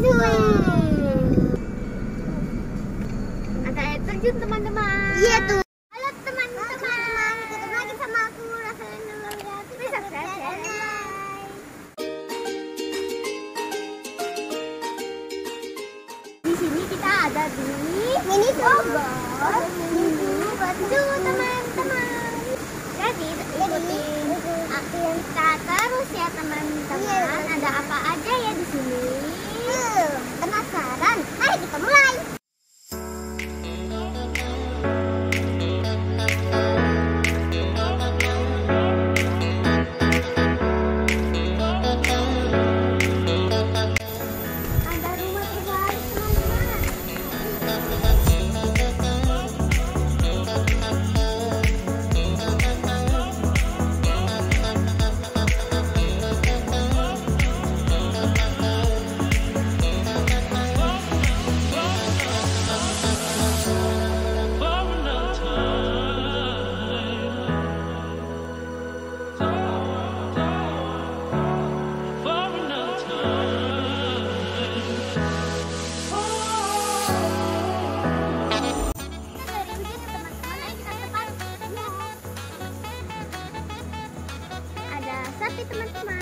terjun. Ada air terjun teman-teman. Iya tuh. Halo teman-teman. Ketemu lagi sama aku Rasanya Nurul. Bisa bye. Di sini kita ada di Mini Bogor. Mini Bogor teman-teman. Jadi ikuti kita terus ya teman-teman. Iya, ada apa aja ya di sini? teman-teman.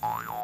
Oh,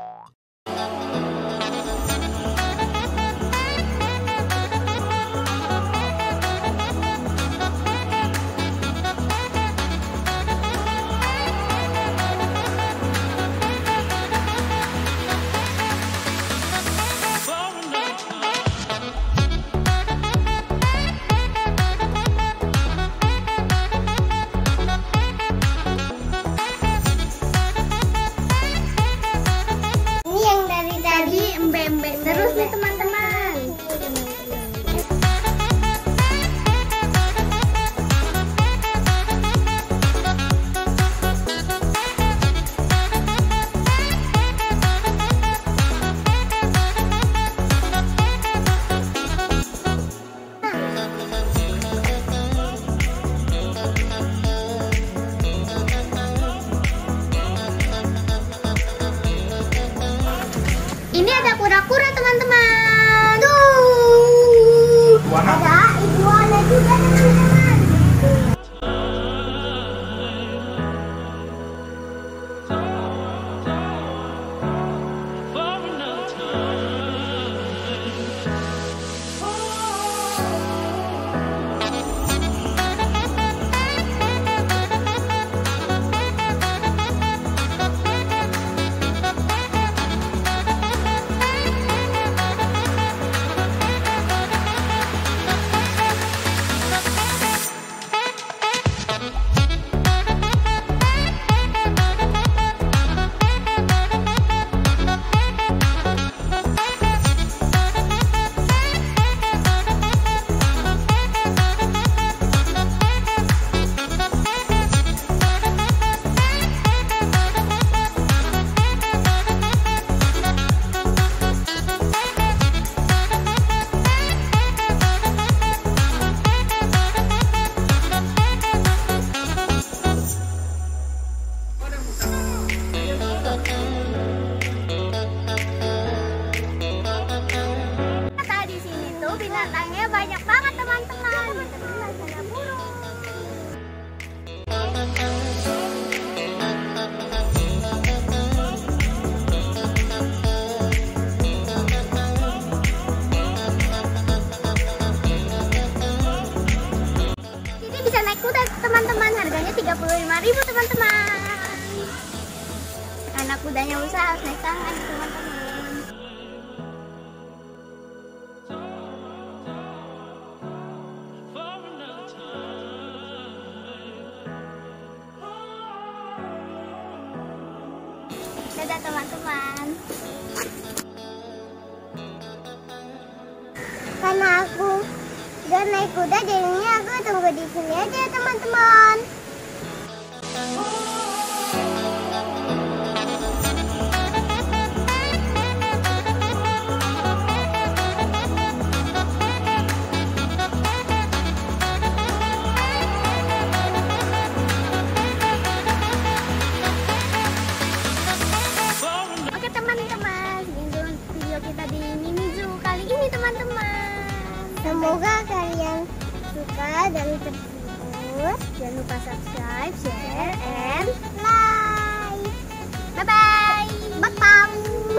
teman-teman. Harganya 35.000 teman-teman. Anak kudanya usaha harus naik tangan teman-teman. Dadah teman-teman. Karena aku gak naik kuda jadinya aku tunggu di sini aja teman-teman. Semoga suka dan terus jangan lupa subscribe, share, and like. Bye bye. Bye bye.